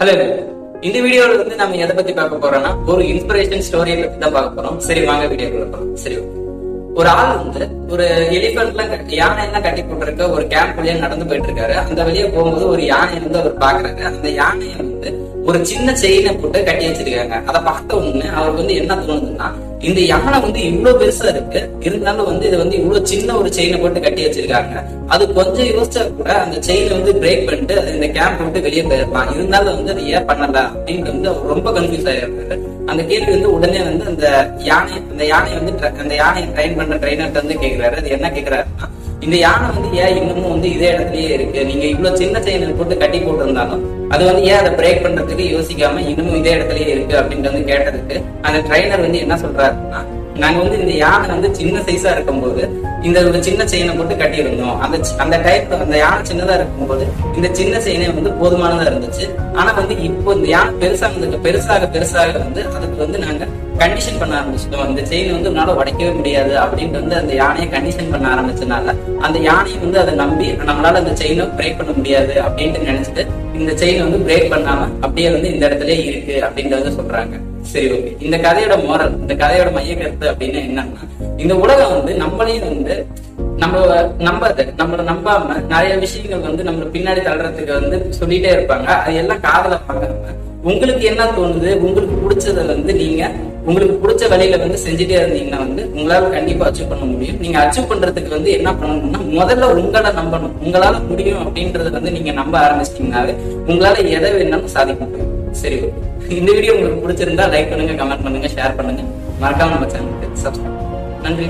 Hello இந்த வீடியோல வந்து நம்ம எதை பத்தி பார்க்க போறோம்னா ஒரு இன்ஸ்பிரேஷன் ஸ்டோரியை பத்தி தான் பார்க்க போறோம். சரி வாங்க வீடியோக்குள்ள போறோம் சரி ஒரு ஆள் வந்து ஒரு எலிபென்ட்லாம் கட்டி யானை எல்லாம் கட்டி போட்டிருக்க ஒரு கேம்ப் வழியா நடந்து போயிட்டு இருக்காரு அந்த வழியா போகும்போது ஒரு யானை வந்து அவர் பாக்குறாரு அந்த யானையை வந்து ஒரு சின்ன செயினை போட்டு கட்டி வச்சிருக்காங்க அதை பார்த்த உடனே அவருக்கு வந்து என்ன தோணுதுன்னா இந்த யானை வந்து இவ்வளவு பெருசா இருக்கு இருந்தாலும் வந்து இது வந்து இவ்வளவு சின்ன ஒரு செயினை போட்டு கட்டி வச்சிருக்காங்க. அது கொஞ்சம் யோசிச்சா கூட அந்த செயினை வந்து பிரேக் பண்ணிட்டு இந்த கேம்ப் விட்டு வெளியே போயிருப்பான். இருந்தாலும் வந்து அதை ஏன் பண்ணல அப்படின்ட்டு வந்து அவர் ரொம்ப கன்ஃபியூஸ் ஆயிருக்காரு அந்த கேள்வி வந்து உடனே வந்து அந்த யானை அந்த யானை வந்து அந்த யானையை ட்ரைன் பண்ற ட்ரைனர்ட்ட வந்து கேக்குறாரு. அது என்ன கேக்குறாருன்னா இந்த யானை வந்து ஏன் இன்னமும் வந்து இதே இடத்துலயே இருக்கு? நீங்க இவ்வளவு சின்ன செயினை போட்டு கட்டி போட்டிருந்தாலும் அது வந்து ஏன் அதை பிரேக் பண்றதுக்கு யோசிக்காம இன்னமும் இதே இடத்துலயே இருக்கு அப்படின்ட்டு வந்து கேட்டதுக்கு அந்த ட்ரைனர் வந்து என்ன சொல்றாருன்னா நாங்க வந்து இந்த யானை வந்து சின்ன சைஸா இருக்கும்போது இந்த ஒரு சின்ன செயினை போட்டு கட்டியிருந்தோம். அந்த அந்த டைப் அந்த யானை சின்னதா இருக்கும்போது இந்த சின்ன செயினே வந்து போதுமானதா இருந்துச்சு. ஆனா வந்து இப்போ இந்த யானை பெருசானதுக்கு பெருசாக பெருசாக வந்து அதுக்கு வந்து நாங்க கண்டிஷன் பண்ண ஆரம்பிச்சிட்டோம். அந்த செயின் வந்து உன்னால உடைக்கவே முடியாது அப்படின்ட்டு வந்து அந்த யானையை கண்டிஷன் பண்ண ஆரம்பிச்சனால அந்த யானையை வந்து அதை நம்பி நம்மளால அந்த செயினை பிரேக் பண்ண முடியாது அப்படின்ட்டு நினைச்சிட்டு இந்த செயின் வந்து பிரேக் பண்ணாம அப்படியே வந்து இந்த இடத்துல இருக்கு அப்படின்றத சொல்றாங்க. சரி ஓகே இந்த கதையோட மோரல் இந்த கதையோட மைய கருத்து அப்படின்னு என்னன்னா இந்த உலகம் வந்து நம்மளையும் வந்து நம்ம நம்பாது நம்மள நம்பாம நிறைய விஷயங்கள் வந்து நம்மள பின்னாடி தள்ளுறதுக்கு வந்து சொல்லிட்டே இருப்பாங்க. அது எல்லாம் காதல பார்க்காம உங்களுக்கு என்ன தோணுது? உங்களுக்கு பிடிச்சத வந்து நீங்க உங்களுக்கு பிடிச்ச வழியில வந்து செஞ்சுட்டே இருந்தீங்கன்னா வந்து உங்களால கண்டிப்பா அச்சீவ் பண்ண முடியும். நீங்க அச்சீவ் பண்றதுக்கு வந்து என்ன பண்ணணும்னா முதல்ல உங்களை நம்பணும். உங்களால முடியும் அப்படின்றத வந்து நீங்க நம்ப ஆரம்பிச்சிட்டீங்கனாவே உங்களால எதை வேணாலும் சாதிக்க முடியும். சரி இந்த வீடியோ உங்களுக்கு பிடிச்சிருந்தா லைக் பண்ணுங்க கமெண்ட் பண்ணுங்க ஷேர் பண்ணுங்க. மறக்காம நம்ம சேனலுக்கு சப்ஸ்கிரைப் நன்றி.